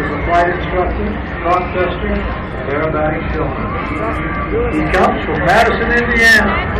flight instructor, rock tester, and aerobatic filmer. He comes from Madison, Indiana.